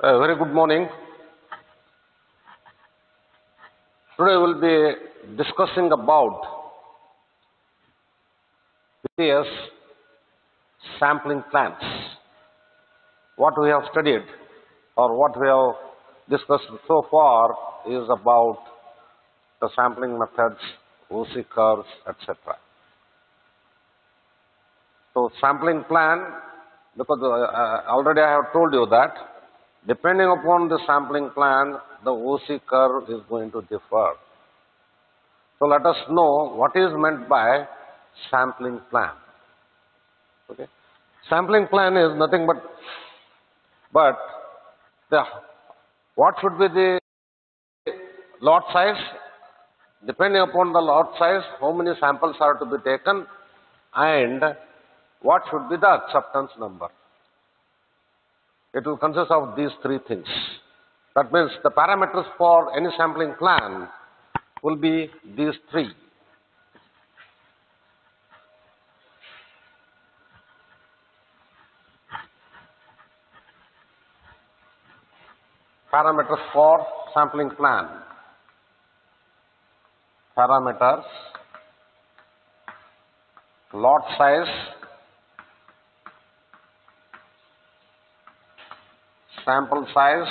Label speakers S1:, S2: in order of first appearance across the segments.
S1: A very good morning. Today we will be discussing about various sampling plans. What we have studied or what we have discussed so far is about the sampling methods, OC curves, etc. So sampling plan, because uh, uh, already I have told you that depending upon the sampling plan, the OC curve is going to differ. So let us know what is meant by sampling plan. Okay. Sampling plan is nothing but, but the, what should be the lot size? Depending upon the lot size, how many samples are to be taken and what should be the acceptance number. It will consist of these three things. That means the parameters for any sampling plan will be these three. Parameters for sampling plan. Parameters, lot size, sample size,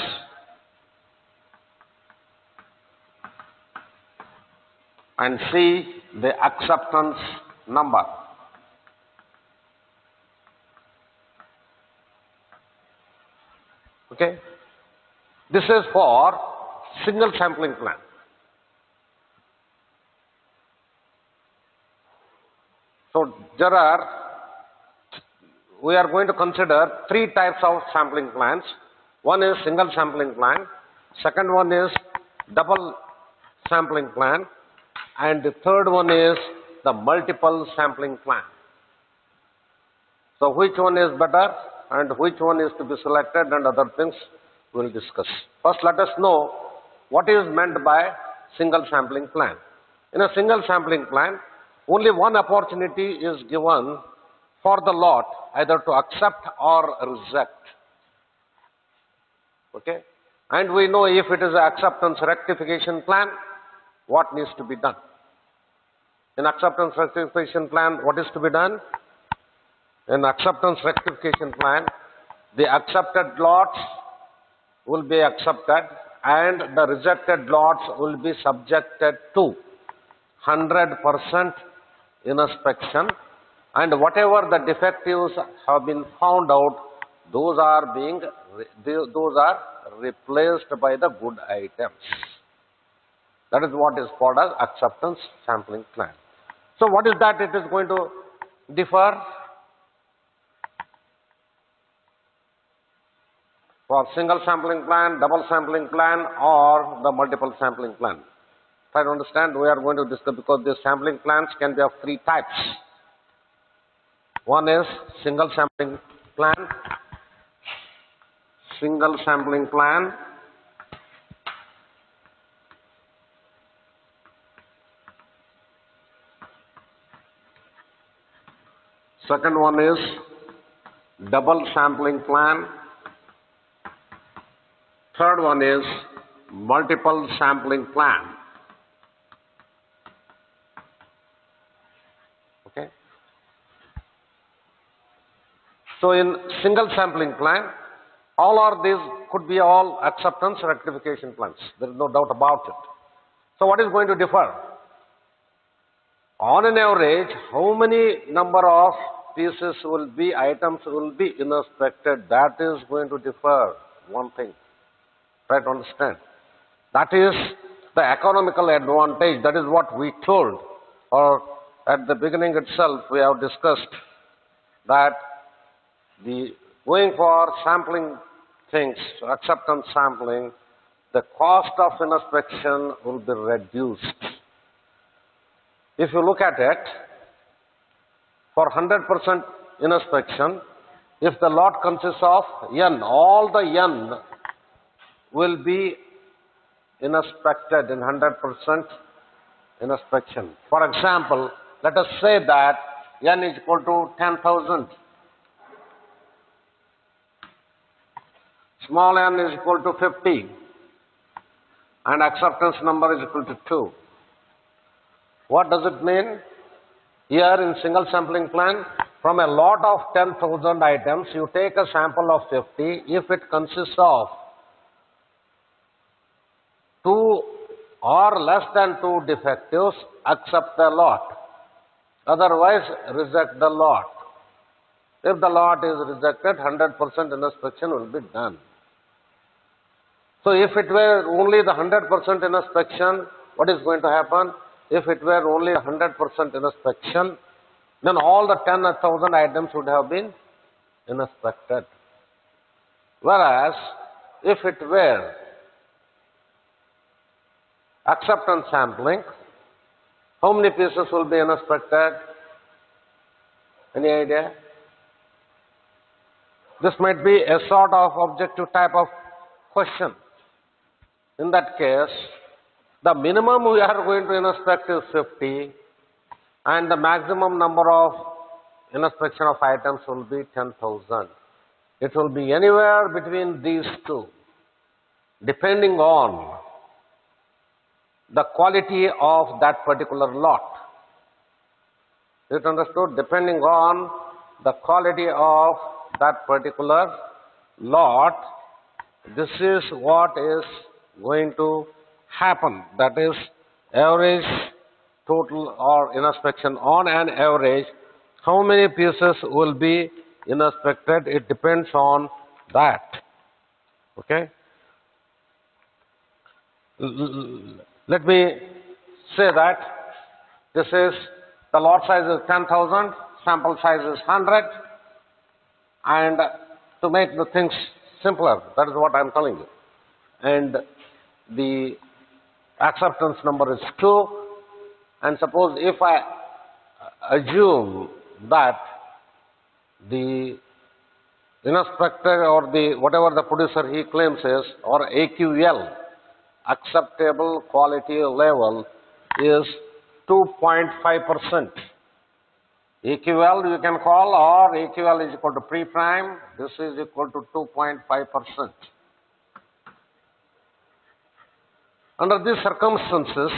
S1: and see the acceptance number. Okay? This is for single sampling plan. So there are, we are going to consider three types of sampling plans. One is single sampling plan, second one is double sampling plan, and the third one is the multiple sampling plan. So which one is better and which one is to be selected and other things we will discuss. First let us know what is meant by single sampling plan. In a single sampling plan, only one opportunity is given for the lot either to accept or reject. Okay? And we know if it is an acceptance rectification plan, what needs to be done. In acceptance rectification plan, what is to be done? In acceptance rectification plan, the accepted lots will be accepted and the rejected lots will be subjected to 100% inspection and whatever the defectives have been found out, those are being, those are replaced by the good items. That is what is called as acceptance sampling plan. So what is that it is going to differ? For single sampling plan, double sampling plan or the multiple sampling plan. Try to understand, we are going to discuss because these sampling plans can be of three types. One is single sampling plan, single sampling plan, Second one is double sampling plan. Third one is multiple sampling plan. Okay. So in single sampling plan, all are these could be all acceptance rectification plans. There is no doubt about it. So what is going to differ? On an average, how many number of pieces will be, items will be inspected, that is going to differ, one thing. Try to understand. That is the economical advantage, that is what we told, or at the beginning itself we have discussed that the going for sampling things, acceptance sampling, the cost of inspection will be reduced. If you look at it, for 100% inspection, if the lot consists of n, all the n will be inspected in 100% inspection. For example, let us say that n is equal to 10,000. Small n is equal to 50 and acceptance number is equal to 2. What does it mean? Here in single sampling plan, from a lot of 10,000 items, you take a sample of 50. If it consists of 2 or less than 2 defectives, accept the lot. Otherwise, reject the lot. If the lot is rejected, 100% inspection will be done. So if it were only the 100% inspection, what is going to happen? If it were only 100% inspection, then all the 10,000 items would have been inspected. Whereas, if it were acceptance sampling, how many pieces will be inspected? Any idea? This might be a sort of objective type of question. In that case, the minimum we are going to inspect is 50 and the maximum number of inspection of items will be 10,000. It will be anywhere between these two depending on the quality of that particular lot. Is it understood? Depending on the quality of that particular lot, this is what is going to happen. That is average total or inspection on an average. How many pieces will be inspected? It depends on that. Okay. Let me say that this is the lot size is 10,000, sample size is 100 and to make the things simpler, that is what I am telling you. And the acceptance number is 2 and suppose if I assume that the inspector or the whatever the producer he claims is or AQL acceptable quality level is 2.5 percent. AQL you can call or AQL is equal to p-prime, this is equal to 2.5 percent. Under these circumstances,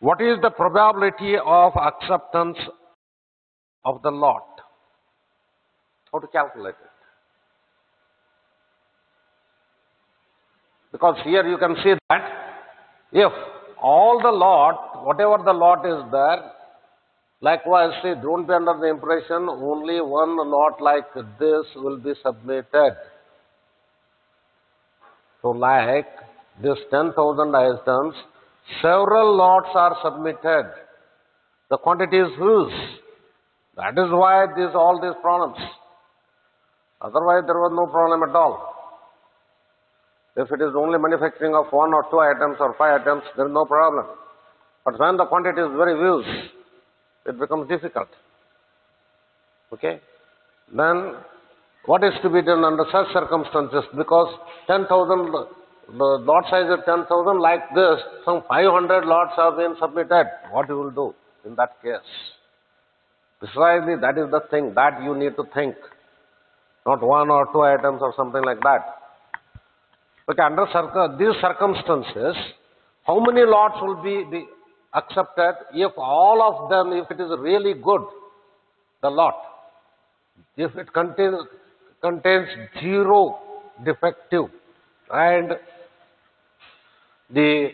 S1: what is the probability of acceptance of the lot? How to calculate it? Because here you can see that if all the lot, whatever the lot is there, likewise, see, don't be under the impression only one lot like this will be submitted. So like this 10,000 items, several lots are submitted. The quantity is huge. That is why these all these problems. Otherwise, there was no problem at all. If it is only manufacturing of one or two items or five items, there is no problem. But when the quantity is very huge, it becomes difficult. Okay? Then, what is to be done under such circumstances? Because 10,000 the lot size is 10,000 like this, some 500 lots have been submitted. What you will do in that case? Precisely that is the thing that you need to think. Not one or two items or something like that. Okay, under circ these circumstances, how many lots will be, be accepted if all of them, if it is really good, the lot, if it contains, contains zero defective and the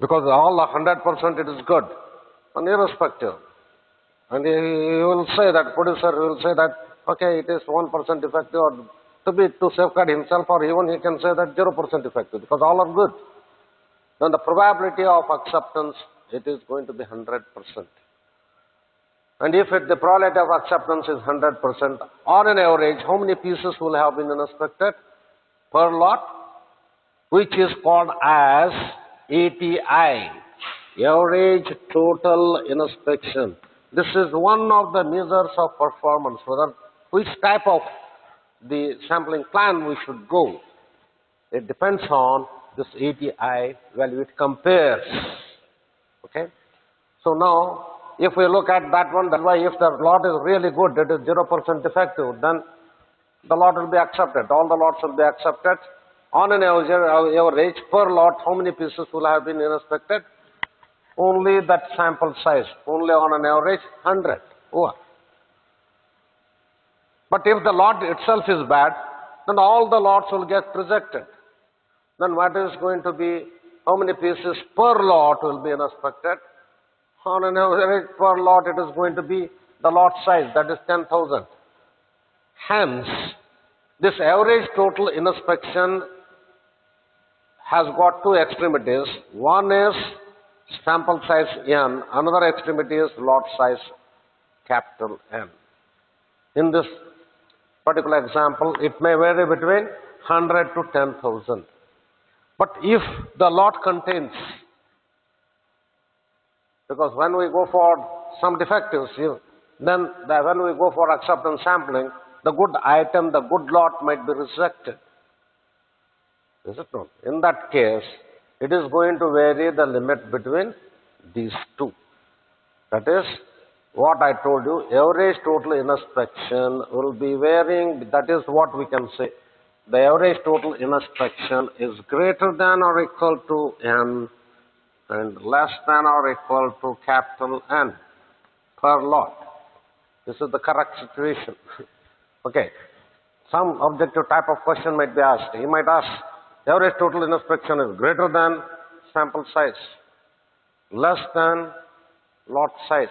S1: because all 100% it is good and irrespective. And he, he will say that, producer will say that, okay, it is 1% defective or to be to safeguard himself or even he can say that 0% defective because all are good. Then the probability of acceptance, it is going to be 100%. And if it, the probability of acceptance is 100%, on an average, how many pieces will have been inspected per lot? which is called as ATI, average total inspection. This is one of the measures of performance, whether which type of the sampling plan we should go. It depends on this ATI value, it compares. Okay? So now, if we look at that one, that's why if the lot is really good, it is 0% defective, then the lot will be accepted. All the lots will be accepted. On an average, per lot, how many pieces will have been inspected? Only that sample size, only on an average, 100. Over. But if the lot itself is bad, then all the lots will get rejected. Then what is going to be, how many pieces per lot will be inspected? On an average per lot, it is going to be the lot size, that is 10,000. Hence, this average total inspection has got two extremities. One is sample size n, another extremity is lot size capital N. In this particular example, it may vary between 100 to 10,000. But if the lot contains, because when we go for some defectives, then the, when we go for acceptance sampling, the good item, the good lot might be rejected. Is it not? In that case, it is going to vary the limit between these two. That is, what I told you, average total inspection will be varying, that is what we can say. The average total inspection is greater than or equal to n and less than or equal to capital N per lot. This is the correct situation. okay. Some objective type of question might be asked. He might ask, average total inspection is greater than sample size, less than lot size,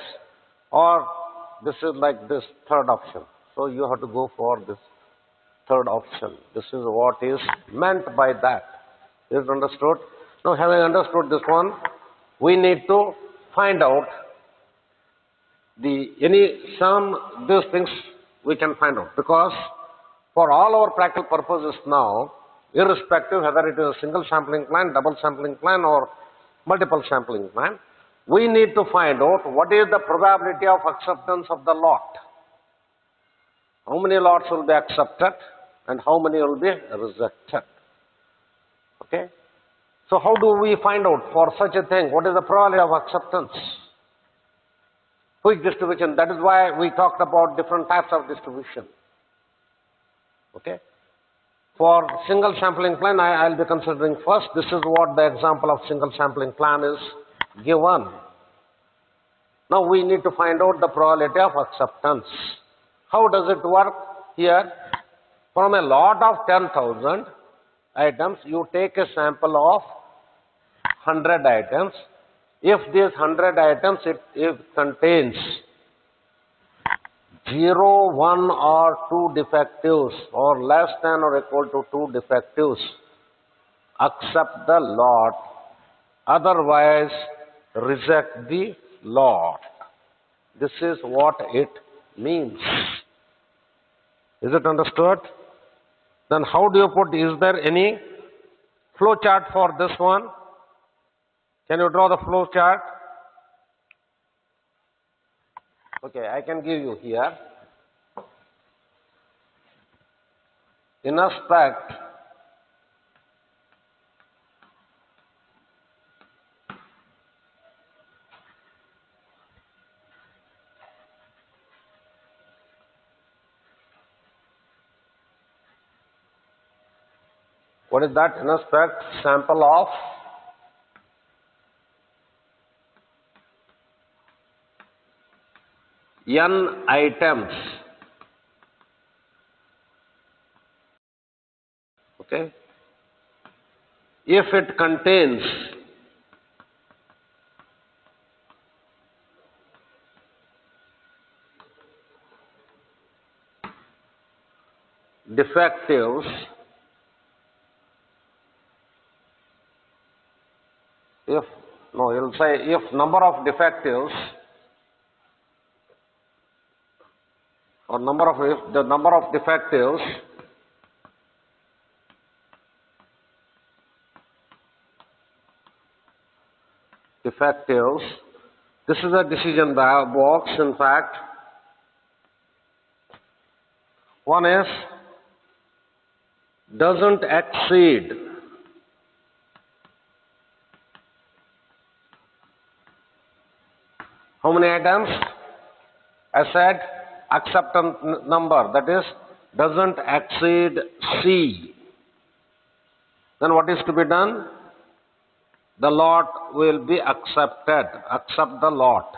S1: or this is like this third option. So you have to go for this third option. This is what is meant by that. Is it understood? Now having understood this one, we need to find out the any some these things we can find out because for all our practical purposes now, irrespective whether it is a single sampling plan, double sampling plan or multiple sampling plan, we need to find out what is the probability of acceptance of the lot. How many lots will be accepted and how many will be rejected. Okay? So how do we find out for such a thing what is the probability of acceptance? Quick distribution, that is why we talked about different types of distribution. Okay? For single sampling plan, I will be considering first, this is what the example of single sampling plan is given. Now we need to find out the probability of acceptance. How does it work here? From a lot of 10,000 items, you take a sample of 100 items. If these 100 items, it, it contains 0, 1 or 2 defectives or less than or equal to 2 defectives, accept the lot. Otherwise, reject the lot. This is what it means. Is it understood? Then how do you put, is there any flow chart for this one? Can you draw the flow chart? Okay, I can give you here. In aspect, what is that? In aspect, sample of n items. Okay. If it contains defectives if no you'll say if number of defectives or number of if the number of defectives defectives this is a decision box in fact. One is doesn't exceed how many items I said acceptance number that is doesn't exceed C, then what is to be done? The lot will be accepted. Accept the lot.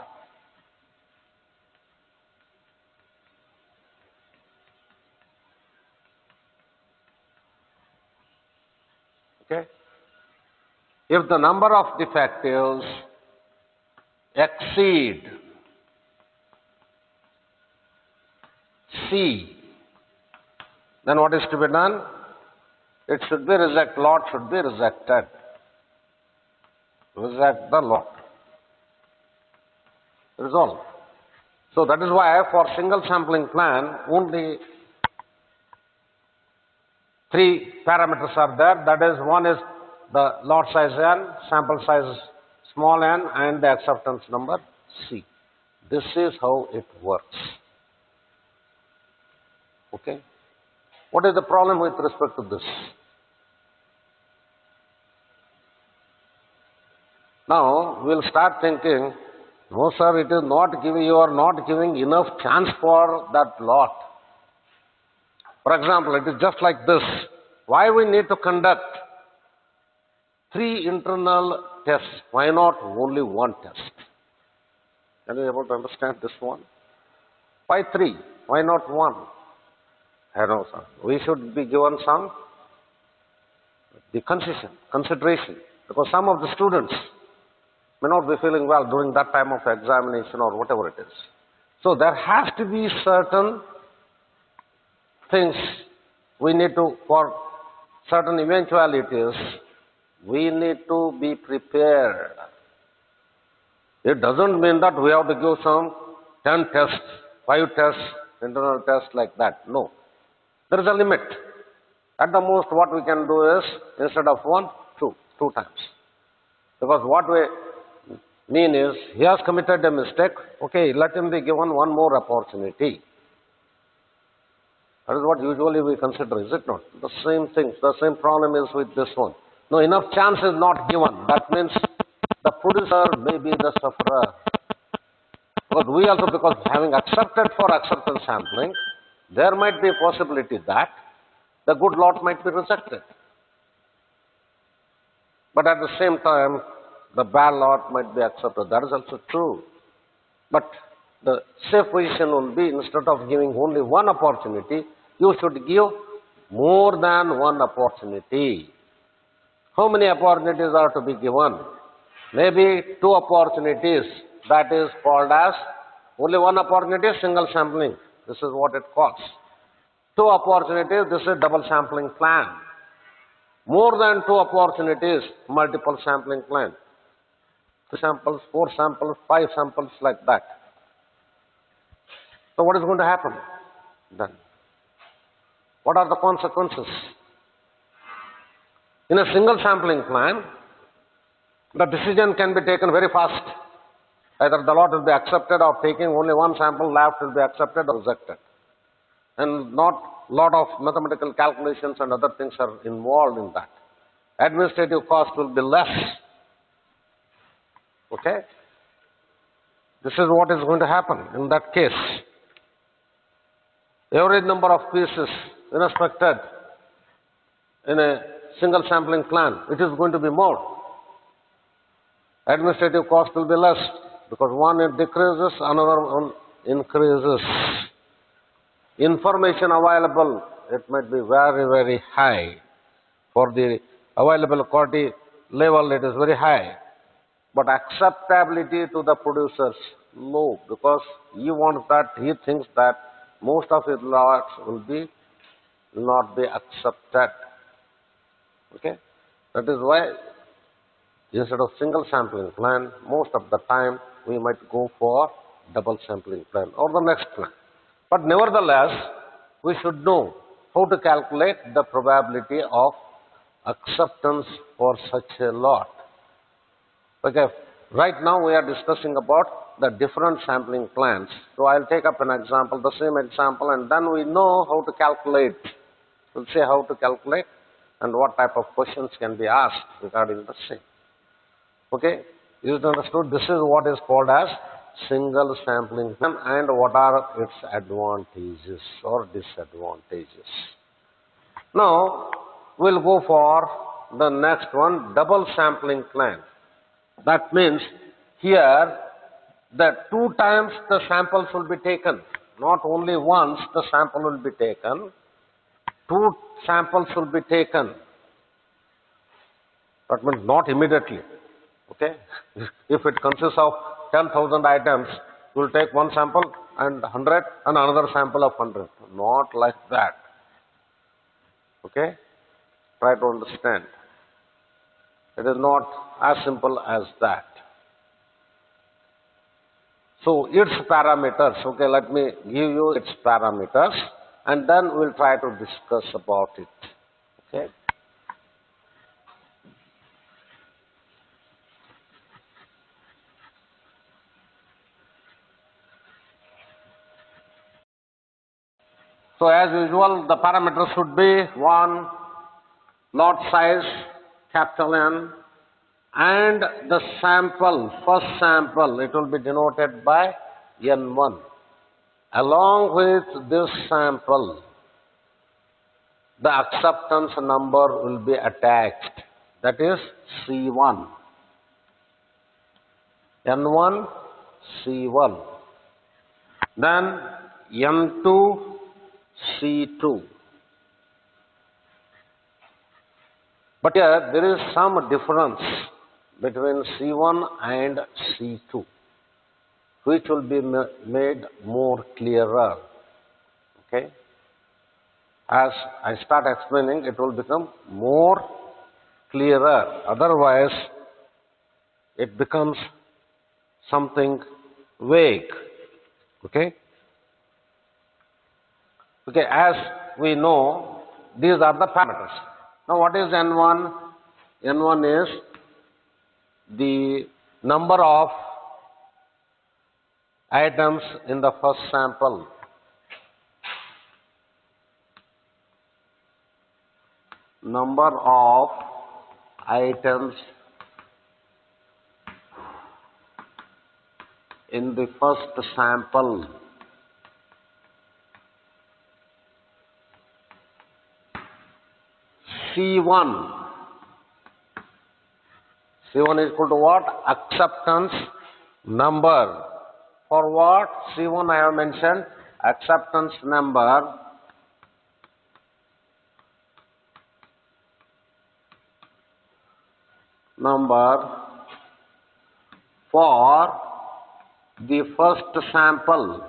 S1: Okay? If the number of defectives exceed C, then what is to be done? It should be reject, lot should be rejected. Reject the lot. Resolve. So that is why for single sampling plan, only three parameters are there. That is, one is the lot size n, sample size small n, and the acceptance number c. This is how it works. Okay? What is the problem with respect to this? Now, we'll start thinking, no sir, it is not giving, you are not giving enough chance for that lot. For example, it is just like this. Why we need to conduct three internal tests? Why not only one test? Are you able to understand this one? Why three? Why not one? I know, sir. We should be given some the concession, consideration, because some of the students may not be feeling well during that time of examination or whatever it is. So there has to be certain things we need to, for certain eventualities, we need to be prepared. It doesn't mean that we have to give some 10 tests, 5 tests, internal tests like that. No. There is a limit. At the most, what we can do is, instead of one, two, two times. Because what we mean is, he has committed a mistake, okay, let him be given one more opportunity. That is what usually we consider, is it not? The same thing, the same problem is with this one. No, enough chance is not given. That means the producer may be the sufferer. Because we also, because having accepted for acceptance sampling, there might be a possibility that the good lot might be rejected. But at the same time, the bad lot might be accepted. That is also true. But the safe position will be instead of giving only one opportunity, you should give more than one opportunity. How many opportunities are to be given? Maybe two opportunities. That is called as only one opportunity, single sampling. This is what it calls. Two opportunities, this is double sampling plan. More than two opportunities, multiple sampling plan. Two samples, four samples, five samples like that. So what is going to happen then? What are the consequences? In a single sampling plan, the decision can be taken very fast. Either the lot will be accepted or taking only one sample left will be accepted or rejected. And not a lot of mathematical calculations and other things are involved in that. Administrative cost will be less. Okay? This is what is going to happen in that case. Average number of pieces inspected in a single sampling plan, it is going to be more. Administrative cost will be less because one it decreases, another one increases. Information available, it might be very, very high. For the available quality level, it is very high. But acceptability to the producers, low, because he wants that, he thinks that most of his lots will be will not be accepted. Okay? That is why instead of single sampling plan, most of the time we might go for double sampling plan or the next plan. But nevertheless, we should know how to calculate the probability of acceptance for such a lot. Okay, right now we are discussing about the different sampling plans. So I'll take up an example, the same example, and then we know how to calculate. We'll say how to calculate and what type of questions can be asked regarding the same. Okay, is it understood? This is what is called as single sampling and what are its advantages or disadvantages. Now, we'll go for the next one, double sampling plan. That means here the two times the samples will be taken. Not only once the sample will be taken, two samples will be taken. That means not immediately. Okay? If it consists of 10,000 items, you will take one sample and 100 and another sample of 100. Not like that. Okay? Try to understand. It is not as simple as that. So its parameters, okay, let me give you its parameters and then we'll try to discuss about it. Okay. So as usual, the parameters should be 1, lot size, capital N, and the sample, first sample, it will be denoted by N1. Along with this sample, the acceptance number will be attached, that is C1. N1, C1. Then N2, C2. But here there is some difference between C1 and C2, which will be made more clearer. Okay? As I start explaining, it will become more clearer. Otherwise, it becomes something vague. Okay? Okay, as we know, these are the parameters. Now, what is N1? N1 is the number of items in the first sample. Number of items in the first sample. C1 C1 is equal to what? Acceptance number. For what? C1 I have mentioned. Acceptance number. Number. For the first sample.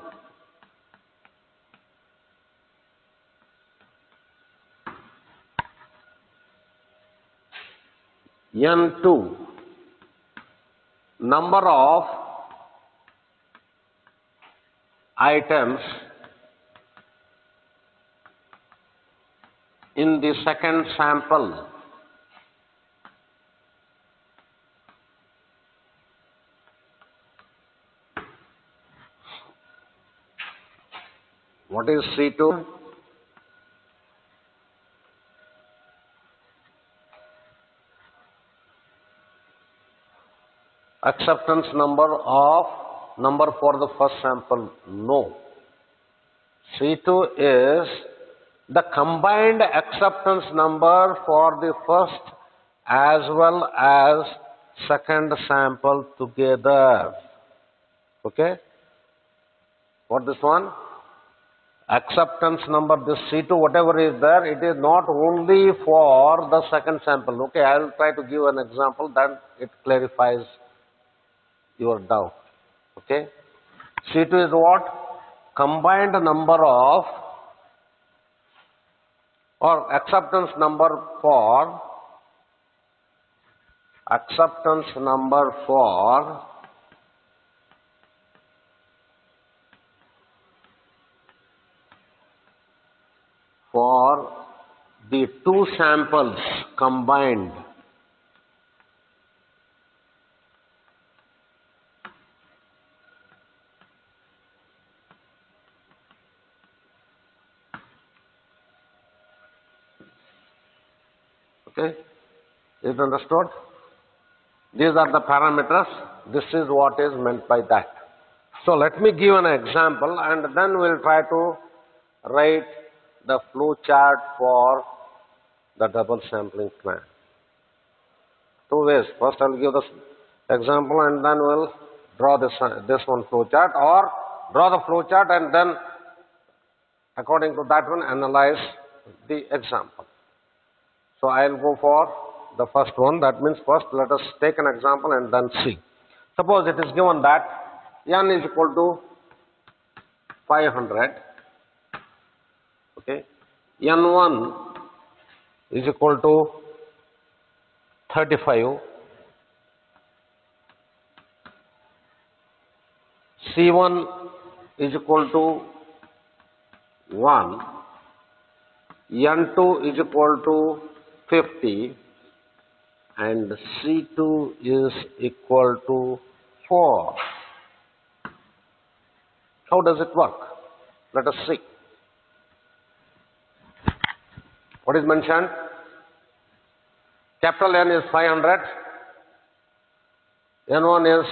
S1: N2 number of items in the second sample. What is C2 acceptance number of number for the first sample? No. C2 is the combined acceptance number for the first as well as second sample together. Okay? What this one? Acceptance number, this C2, whatever is there, it is not only for the second sample. Okay, I will try to give an example, then it clarifies your doubt. Okay? C2 is what? Combined number of or acceptance number for acceptance number for for the two samples combined Okay? Is it understood? These are the parameters. This is what is meant by that. So let me give an example and then we'll try to write the flow chart for the double sampling plan. Two ways. First I'll give the example and then we'll draw this, uh, this one flow chart or draw the flow chart and then according to that one analyze the example. So I'll go for the first one. That means first let us take an example and then see. Suppose it is given that n is equal to 500. Okay. n1 is equal to 35. C1 is equal to 1, N2 is equal to 50 and C2 is equal to 4. How does it work? Let us see. What is mentioned? Capital N is 500, N1 is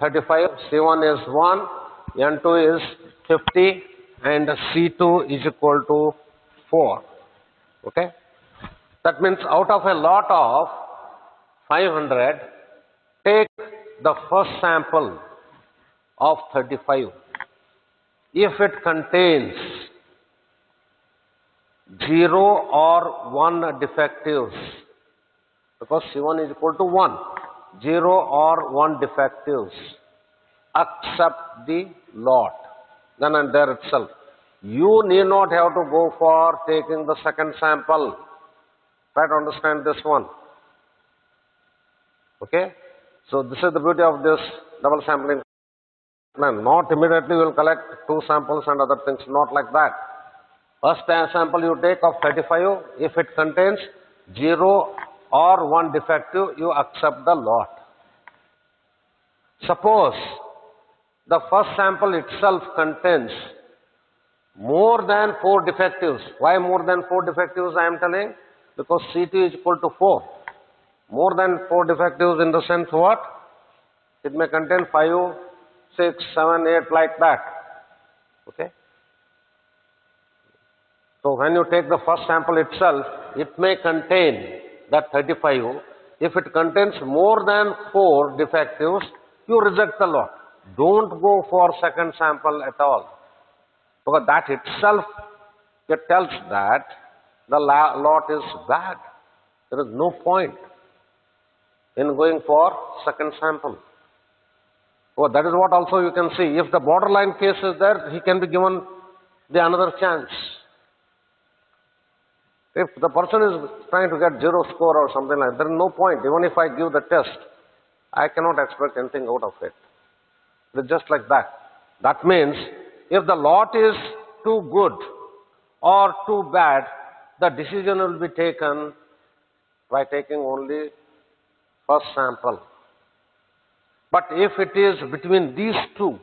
S1: 35, C1 is 1, N2 is 50 and C2 is equal to 4. Okay? That means out of a lot of 500, take the first sample of 35. If it contains 0 or 1 defectives, because C1 is equal to 1, 0 or 1 defectives, accept the lot then and there itself. You need not have to go for taking the second sample. Try to understand this one. Okay? So this is the beauty of this double sampling plan. Not immediately you will collect two samples and other things, not like that. First sample you take of 35, if it contains 0 or 1 defective, you accept the lot. Suppose the first sample itself contains more than 4 defectives. Why more than 4 defectives I am telling? Because C2 is equal to 4. More than 4 defectives in the sense what? It may contain 5, 6, 7, 8 like that. Okay? So when you take the first sample itself, it may contain that 35. If it contains more than 4 defectives, you reject the lot. Don't go for second sample at all. Because that itself it tells that the lot is bad. There is no point in going for second sample. Oh, that is what also you can see. If the borderline case is there, he can be given the another chance. If the person is trying to get zero score or something like that, there is no point. Even if I give the test, I cannot expect anything out of it just like that. That means if the lot is too good or too bad, the decision will be taken by taking only first sample. But if it is between these two,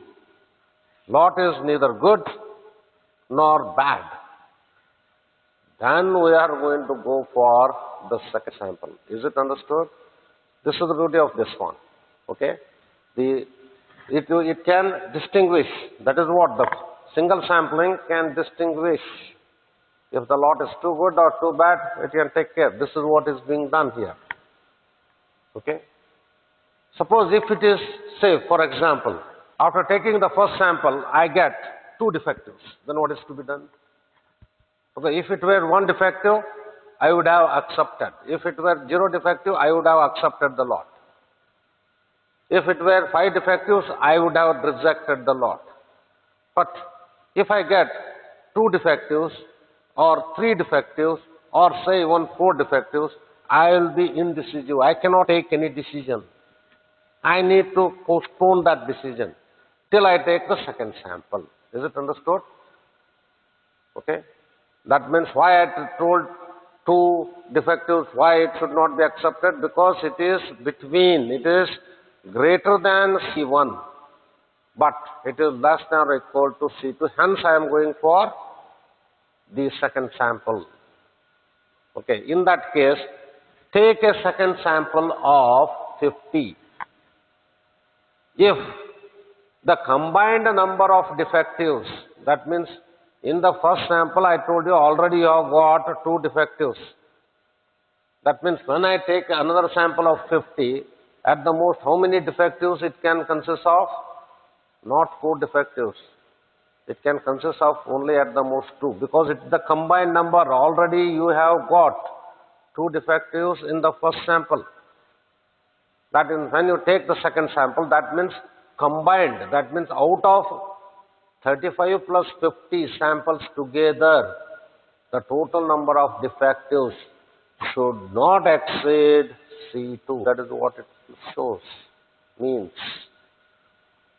S1: lot is neither good nor bad, then we are going to go for the second sample. Is it understood? This is the beauty of this one. Okay? The it, it can distinguish. That is what the single sampling can distinguish. If the lot is too good or too bad, it can take care. This is what is being done here. Okay? Suppose if it is, say, for example, after taking the first sample, I get two defectives, then what is to be done? Okay, if it were one defective, I would have accepted. If it were zero defective, I would have accepted the lot. If it were five defectives, I would have rejected the lot. But if I get two defectives or three defectives or say even four defectives, I will be indecisive. I cannot take any decision. I need to postpone that decision till I take the second sample. Is it understood? Okay. That means why I told two defectives, why it should not be accepted? Because it is between, it is greater than C1, but it is less than or equal to C2. Hence, I am going for the second sample. Okay, in that case, take a second sample of 50. If the combined number of defectives. That means in the first sample I told you already you have got two defectives. That means when I take another sample of 50, at the most how many defectives it can consist of? Not four defectives. It can consist of only at the most two because it's the combined number. Already you have got two defectives in the first sample. That is when you take the second sample, that means combined. That means out of 35 plus 50 samples together, the total number of defectives should not exceed C2. That is what it shows, means.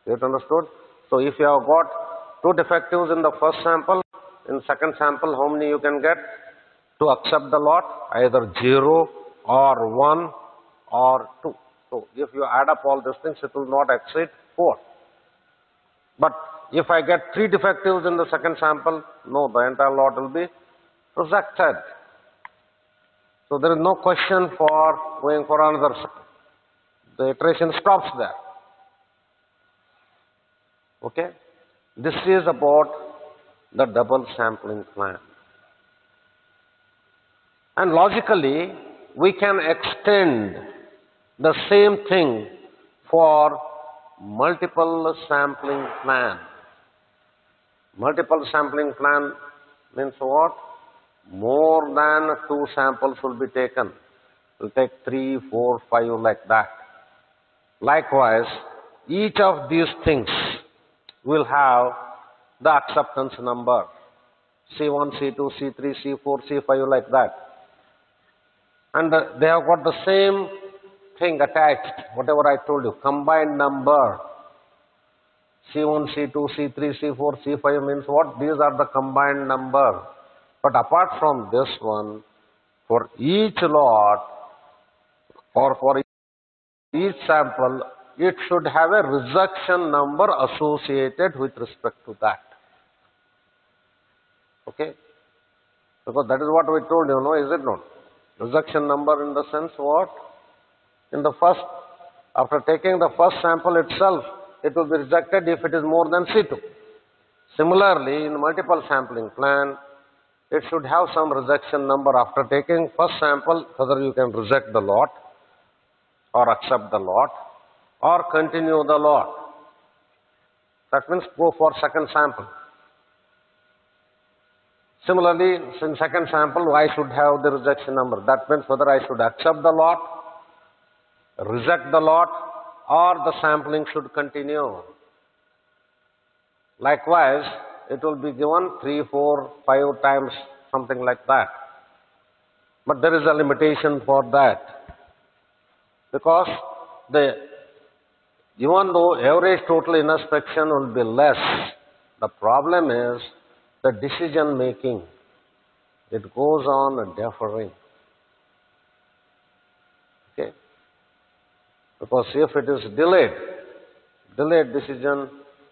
S1: You understood? So if you have got two defectives in the first sample, in second sample, how many you can get? To accept the lot, either 0 or 1 or 2. So if you add up all these things, it will not exceed 4. But if I get 3 defectives in the second sample, no, the entire lot will be rejected. So there is no question for going for another sample. The iteration stops there. Okay? This is about the double sampling plan. And logically, we can extend the same thing for multiple sampling plan. Multiple sampling plan means what? More than two samples will be taken. We'll take three, four, five like that. Likewise, each of these things will have the acceptance number. C1, C2, C3, C4, C5 like that. And they have got the same thing attached, whatever I told you, combined number. C1, C2, C3, C4, C5 means what? These are the combined number. But apart from this one, for each lot or for each sample, it should have a rejection number associated with respect to that. Okay? Because that is what we told you, no, is it not? Rejection number in the sense what? In the first, after taking the first sample itself, it will be rejected if it is more than C2. Similarly, in multiple sampling plan, it should have some rejection number after taking first sample, whether you can reject the lot or accept the lot or continue the lot. That means go for second sample. Similarly, in second sample, I should have the rejection number. That means whether I should accept the lot, reject the lot, or the sampling should continue. Likewise, it will be given 3, 4, 5 times, something like that. But there is a limitation for that. Because the even though average total inspection will be less, the problem is the decision making. It goes on deferring. Okay? Because if it is delayed, delayed decision,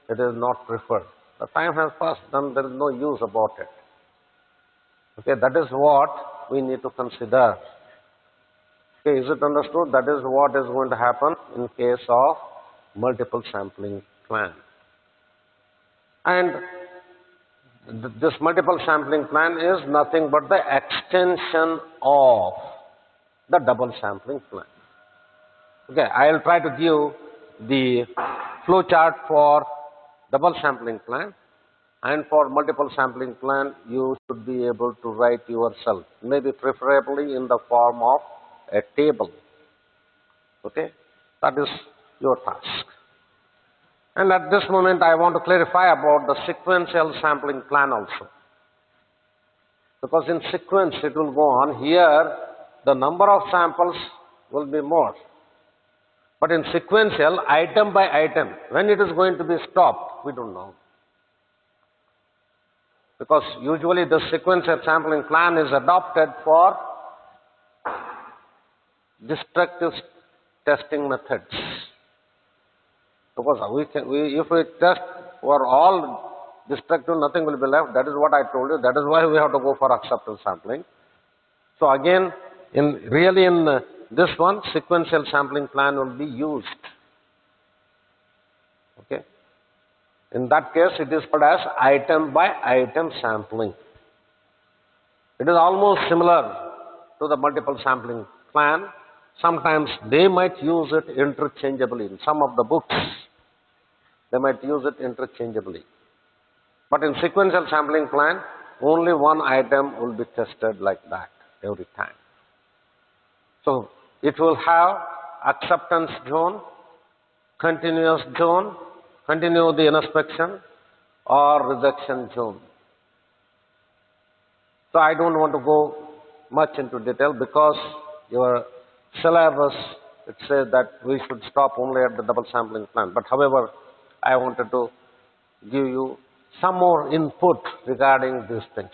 S1: it is not preferred. The time has passed, then there is no use about it. Okay, that is what we need to consider. Okay, is it understood? That is what is going to happen in case of multiple sampling plan. And th this multiple sampling plan is nothing but the extension of the double sampling plan. Okay, I will try to give the flow chart for double sampling plan and for multiple sampling plan you should be able to write yourself, maybe preferably in the form of a table. Okay, that is your task. And at this moment, I want to clarify about the sequential sampling plan also. Because in sequence, it will go on. Here, the number of samples will be more. But in sequential, item by item, when it is going to be stopped, we don't know. Because usually the sequential sampling plan is adopted for destructive testing methods. Because we can, we, if we test for all destructive, nothing will be left. That is what I told you. That is why we have to go for acceptance sampling. So again, in really in uh, this one, sequential sampling plan will be used. Okay. In that case, it is called as item by item sampling. It is almost similar to the multiple sampling plan. Sometimes they might use it interchangeably. In some of the books, they might use it interchangeably. But in sequential sampling plan, only one item will be tested like that every time. So it will have acceptance zone, continuous zone, continue the inspection or rejection zone. So I don't want to go much into detail because your syllabus it says that we should stop only at the double sampling plan. But however, I wanted to give you some more input regarding these things.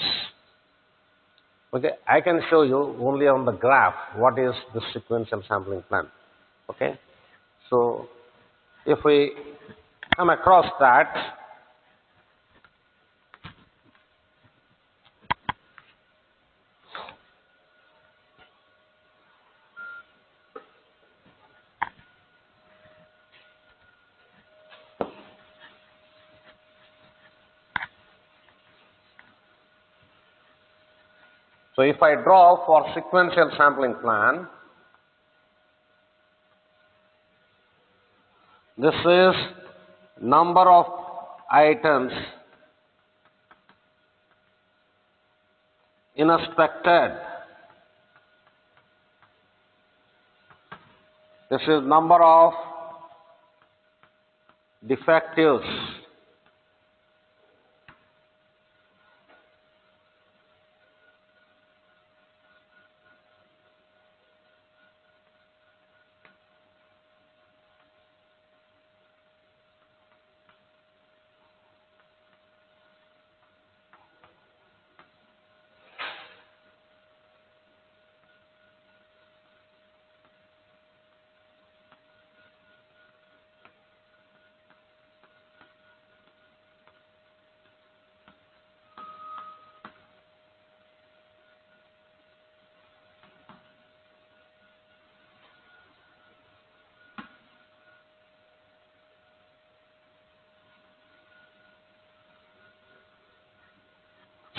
S1: Okay, I can show you only on the graph what is the sequential sampling plan. Okay, so if we come across that, So if I draw for sequential sampling plan, this is number of items inspected. This is number of defectives.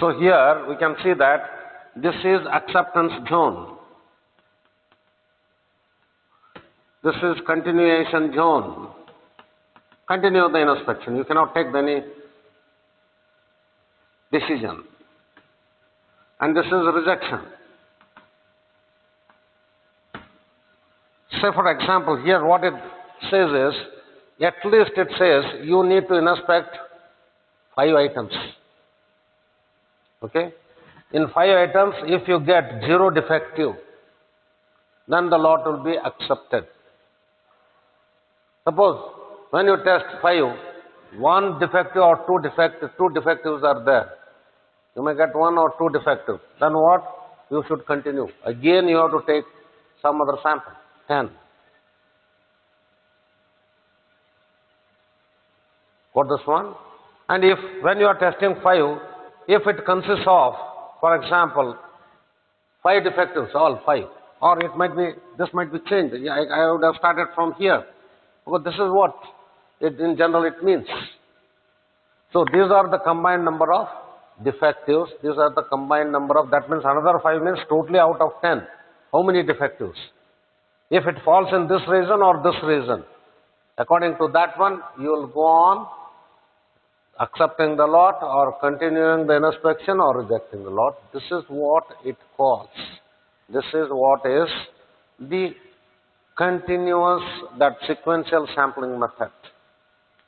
S1: So here we can see that this is acceptance zone. This is continuation zone. Continue the inspection. You cannot take any decision. And this is rejection. Say for example, here what it says is, at least it says you need to inspect five items. Okay? In five items, if you get zero defective, then the lot will be accepted. Suppose when you test five, one defective or two defective, two defectives are there. You may get one or two defective. Then what? You should continue. Again, you have to take some other sample, 10. Got this one? And if when you are testing five, if it consists of, for example, five defectives, all five, or it might be, this might be changed. I, I would have started from here, because this is what it, in general it means. So these are the combined number of defectives, these are the combined number of, that means another five means totally out of 10. How many defectives? If it falls in this region or this region, according to that one, you will go on accepting the lot or continuing the inspection or rejecting the lot. This is what it calls. This is what is the continuous, that sequential sampling method.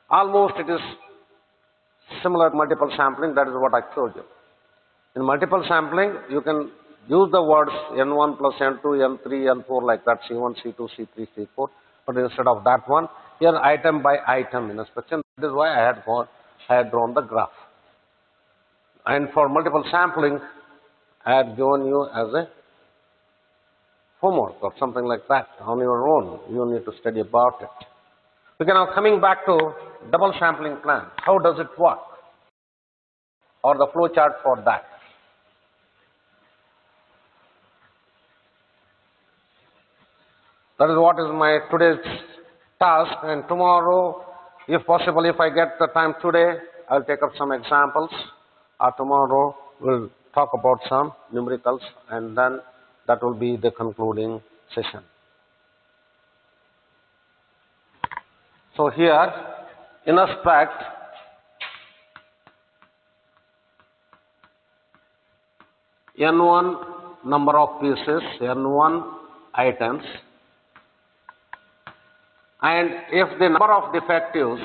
S1: Almost it is similar multiple sampling, that is what I told you. In multiple sampling, you can use the words N1 plus N2, N3, N4 like that, C1, C2, C3, C4. But instead of that one, here item by item inspection. That is why I had gone I had drawn the graph. And for multiple sampling, I had given you as a homework or something like that on your own. You need to study about it. Okay, now coming back to double sampling plan. How does it work? Or the flow chart for that. That is what is my today's task and tomorrow if possible, if I get the time today, I'll take up some examples. Or tomorrow, we'll talk about some numericals and then that will be the concluding session. So here, in aspect, n1 number of pieces, n1 items, and if the number of defectives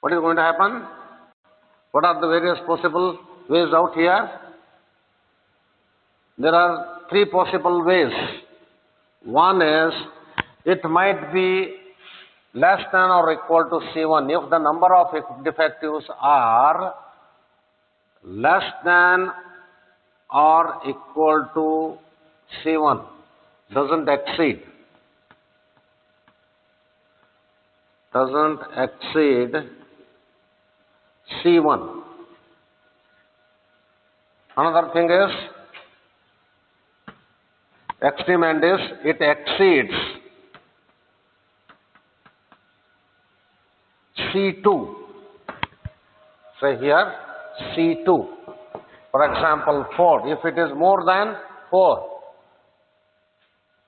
S1: what is going to happen? What are the various possible ways out here? There are three possible ways. One is it might be less than or equal to C1 if the number of defectives are less than or equal to C1 doesn't exceed doesn't exceed C1 another thing is extreme end is it exceeds C2 say here C2 for example 4 if it is more than 4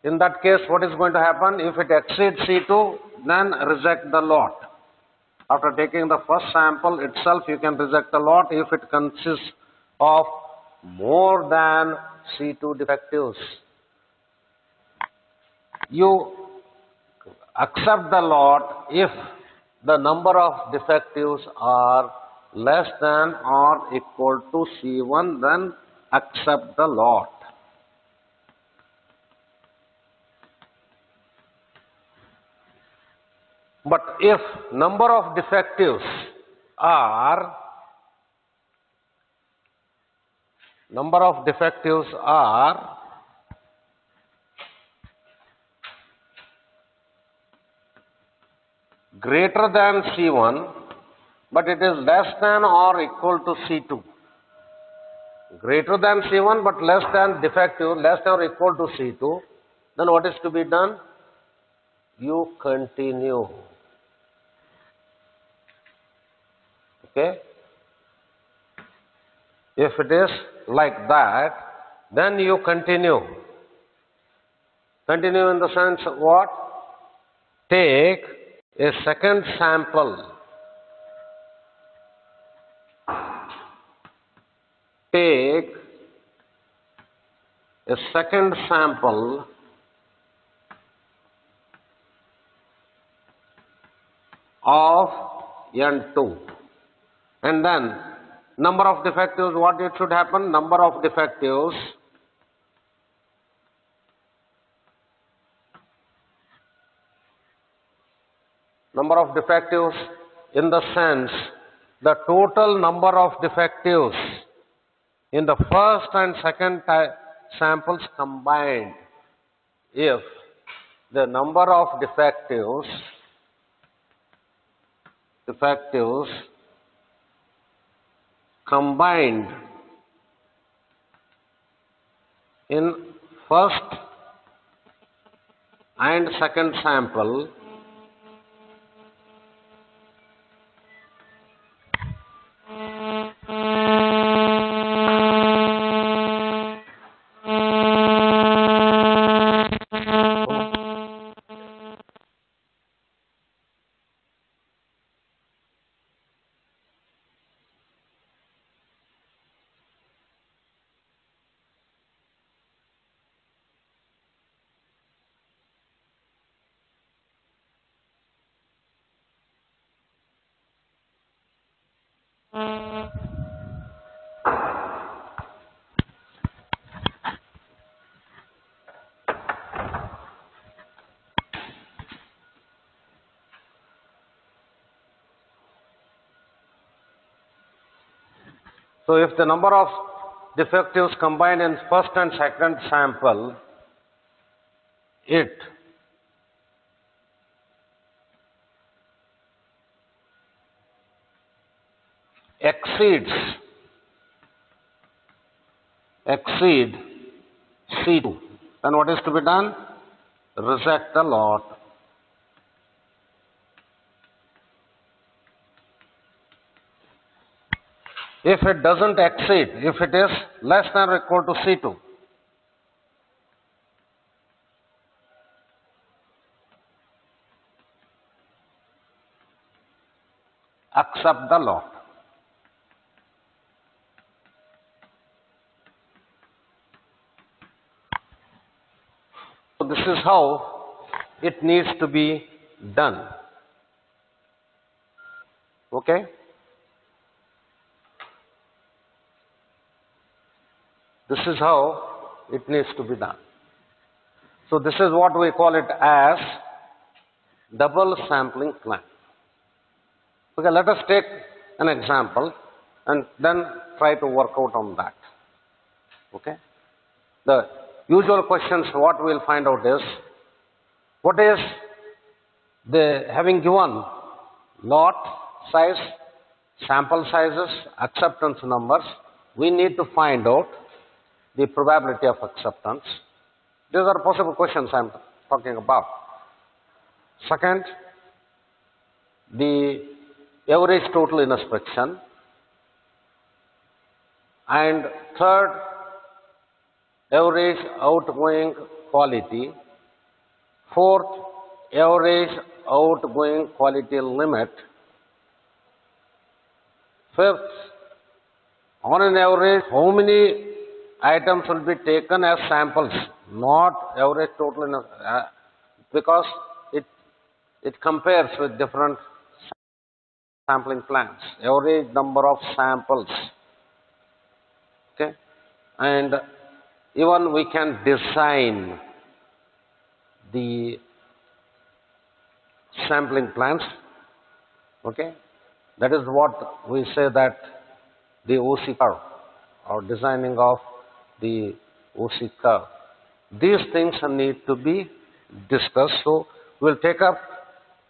S1: in that case, what is going to happen? If it exceeds C2, then reject the lot. After taking the first sample itself, you can reject the lot if it consists of more than C2 defectives. You accept the lot if the number of defectives are less than or equal to C1, then accept the lot. But if number of defectives are number of defectives are greater than C1 but it is less than or equal to C2 greater than C1 but less than defective less than or equal to C2 then what is to be done? You continue Okay? If it is like that, then you continue. Continue in the sense of what? Take a second sample. Take a second sample of N2 and then number of defectives, what it should happen? Number of defectives number of defectives in the sense the total number of defectives in the first and second samples combined if the number of defectives defectives combined in first and second sample mm-hmm. So if the number of defectives combined in first and second sample, it exceeds exceed C2, then what is to be done? reject the lot if it doesn't exceed, if it is less than or equal to C2. Accept the lot. So this is how it needs to be done. Okay? This is how it needs to be done. So this is what we call it as double sampling plan. Okay, let us take an example and then try to work out on that. Okay? The usual questions what we will find out is what is the having given lot size, sample sizes, acceptance numbers, we need to find out the probability of acceptance. These are possible questions I am talking about. Second, the average total inspection. And third, average outgoing quality. Fourth, average outgoing quality limit. Fifth, on an average, how many items will be taken as samples, not average total, in a, uh, because it, it compares with different sampling plans, average number of samples. Okay? And even we can design the sampling plans. Okay? That is what we say that the OC curve or designing of the curve. These things need to be discussed. So, we will take up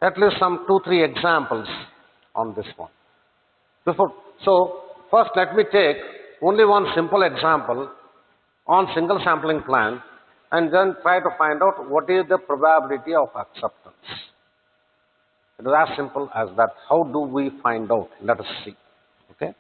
S1: at least some two, three examples on this one. Before, so, first let me take only one simple example on single sampling plan and then try to find out what is the probability of acceptance. It is as simple as that. How do we find out? Let us see. Okay.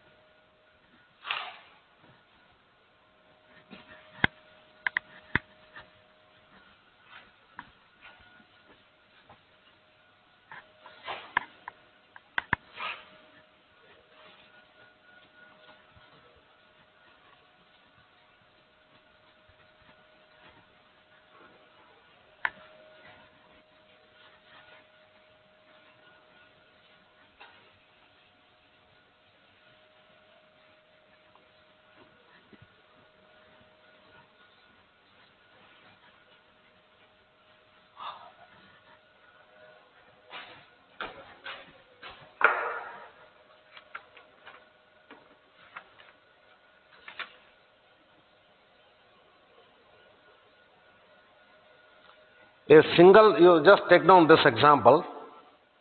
S1: A single, you just take down this example,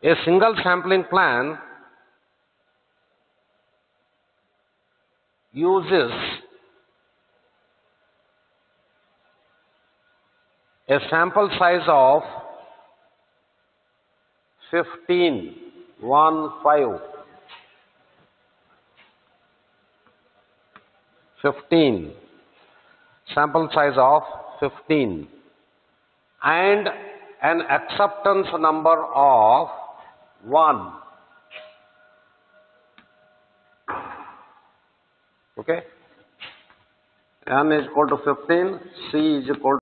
S1: a single sampling plan uses a sample size of 15, 1, 5, 15, sample size of 15 and an acceptance number of 1. Okay? N is equal to 15, C is equal